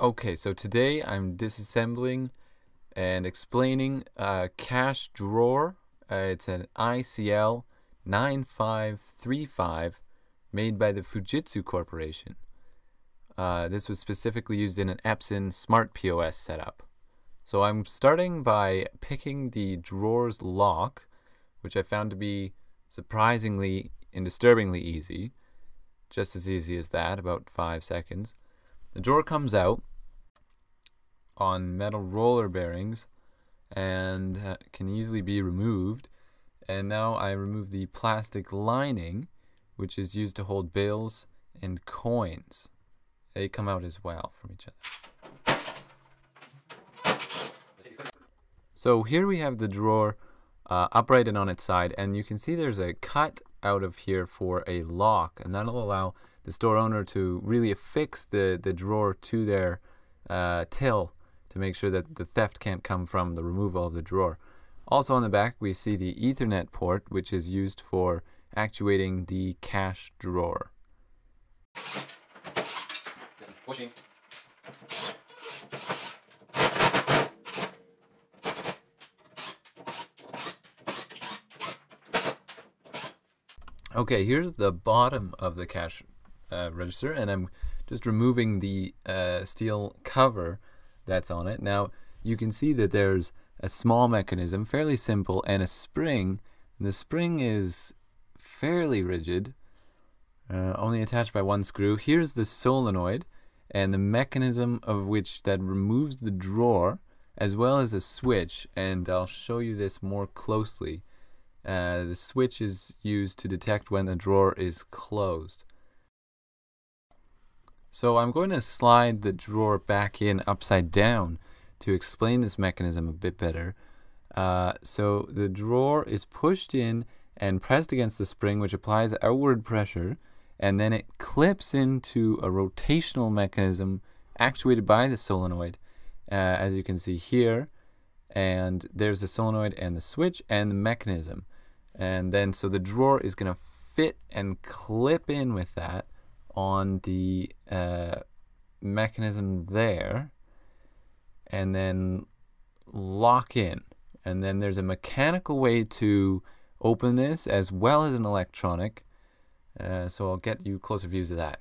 Okay, so today I'm disassembling and explaining a cash drawer. Uh, it's an ICL 9535 made by the Fujitsu Corporation. Uh, this was specifically used in an Epson Smart POS setup. So I'm starting by picking the drawer's lock, which I found to be surprisingly and disturbingly easy. Just as easy as that, about five seconds. The drawer comes out on metal roller bearings and uh, can easily be removed. And now I remove the plastic lining, which is used to hold bills and coins. They come out as well from each other. So here we have the drawer uh, uprighted on its side, and you can see there's a cut out of here for a lock, and that'll allow the store owner to really affix the, the drawer to their uh, till to make sure that the theft can't come from the removal of the drawer. Also on the back we see the Ethernet port which is used for actuating the cash drawer. Okay, here's the bottom of the cash uh, register and I'm just removing the uh, steel cover that's on it. Now you can see that there's a small mechanism, fairly simple, and a spring. And the spring is fairly rigid, uh, only attached by one screw. Here's the solenoid and the mechanism of which that removes the drawer as well as a switch and I'll show you this more closely. Uh, the switch is used to detect when the drawer is closed. So I'm going to slide the drawer back in upside down to explain this mechanism a bit better. Uh, so the drawer is pushed in and pressed against the spring which applies outward pressure and then it clips into a rotational mechanism actuated by the solenoid uh, as you can see here. And there's the solenoid and the switch and the mechanism. And then so the drawer is going to fit and clip in with that on the uh, mechanism there and then lock in. And then there's a mechanical way to open this as well as an electronic. Uh, so I'll get you closer views of that.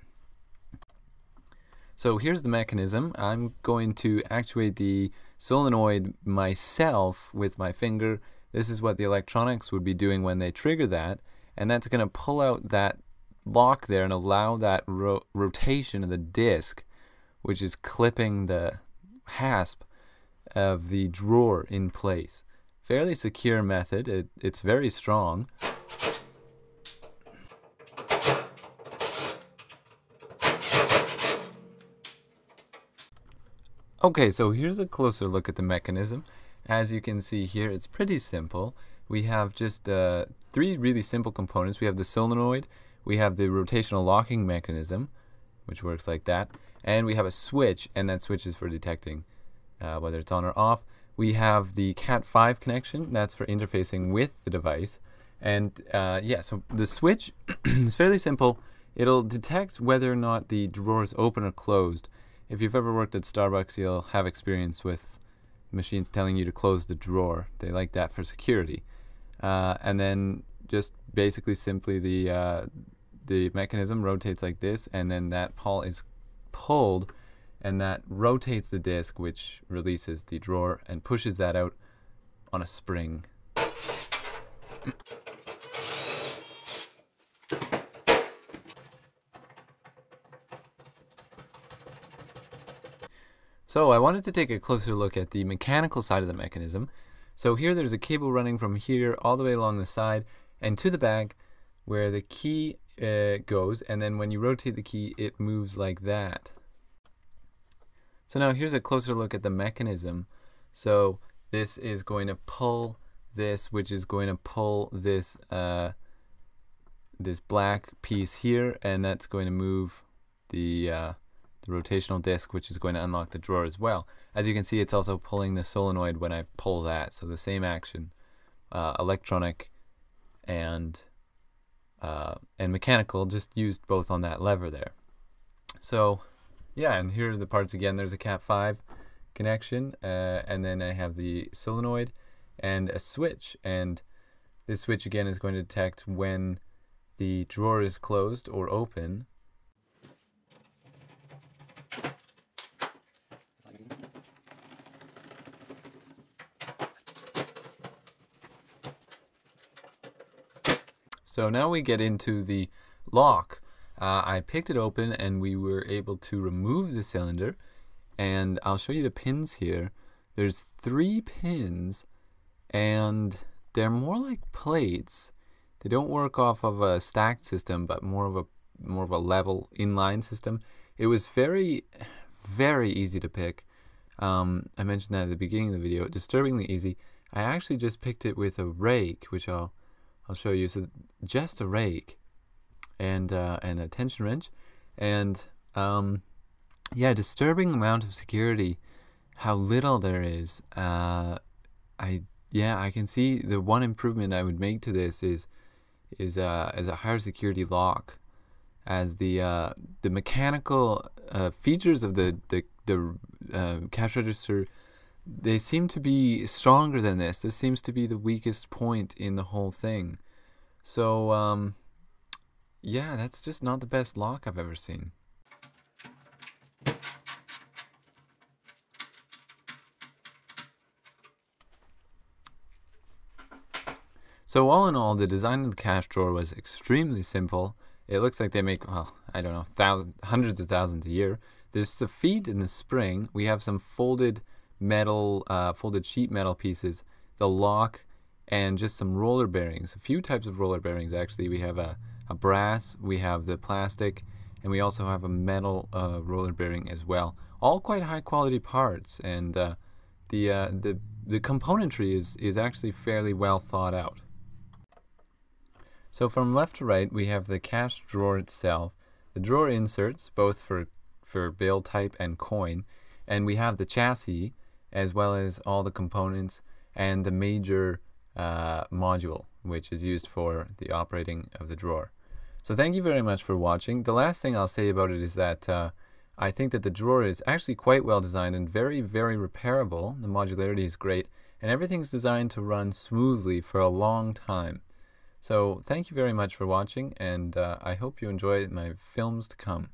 So here's the mechanism. I'm going to actuate the solenoid myself with my finger. This is what the electronics would be doing when they trigger that. And that's going to pull out that lock there and allow that ro rotation of the disc, which is clipping the hasp of the drawer in place. Fairly secure method. It, it's very strong. Okay, so here's a closer look at the mechanism. As you can see here, it's pretty simple. We have just uh, three really simple components. We have the solenoid, we have the rotational locking mechanism, which works like that, and we have a switch, and that switch is for detecting uh, whether it's on or off. We have the Cat5 connection, that's for interfacing with the device. And uh, yeah, so the switch is fairly simple. It'll detect whether or not the drawer is open or closed. If you've ever worked at Starbucks, you'll have experience with machines telling you to close the drawer. They like that for security. Uh, and then just basically simply the uh, the mechanism rotates like this and then that pawl is pulled and that rotates the disc which releases the drawer and pushes that out on a spring. So I wanted to take a closer look at the mechanical side of the mechanism. So here there's a cable running from here all the way along the side and to the back where the key uh, goes and then when you rotate the key it moves like that. So now here's a closer look at the mechanism. So this is going to pull this which is going to pull this uh, this black piece here and that's going to move the uh, the rotational disc which is going to unlock the drawer as well. As you can see it's also pulling the solenoid when I pull that so the same action uh, electronic and uh, and mechanical just used both on that lever there. So yeah, and here are the parts again. There's a Cat5 connection, uh, and then I have the solenoid and a switch. And this switch again is going to detect when the drawer is closed or open. So now we get into the lock. Uh, I picked it open and we were able to remove the cylinder and I'll show you the pins here. There's three pins and they're more like plates. They don't work off of a stacked system but more of a more of a level inline system. It was very very easy to pick. Um, I mentioned that at the beginning of the video, disturbingly easy. I actually just picked it with a rake, which I'll I'll show you. So just a rake and uh, and a tension wrench, and um, yeah, disturbing amount of security. How little there is. Uh, I yeah, I can see the one improvement I would make to this is is uh, as a higher security lock, as the uh, the mechanical uh, features of the the the uh, cash register. They seem to be stronger than this. This seems to be the weakest point in the whole thing. So, um, yeah, that's just not the best lock I've ever seen. So all in all, the design of the cash drawer was extremely simple. It looks like they make, well, I don't know, thousands, hundreds of thousands a year. There's the feet in the spring. We have some folded metal, uh, folded sheet metal pieces. The lock and just some roller bearings. A few types of roller bearings actually. We have a, a brass, we have the plastic, and we also have a metal uh, roller bearing as well. All quite high quality parts, and uh, the uh, the the componentry is is actually fairly well thought out. So from left to right, we have the cash drawer itself, the drawer inserts both for for bill type and coin, and we have the chassis as well as all the components and the major uh, module, which is used for the operating of the drawer. So thank you very much for watching. The last thing I'll say about it is that uh, I think that the drawer is actually quite well designed and very, very repairable. The modularity is great, and everything's designed to run smoothly for a long time. So thank you very much for watching, and uh, I hope you enjoy my films to come.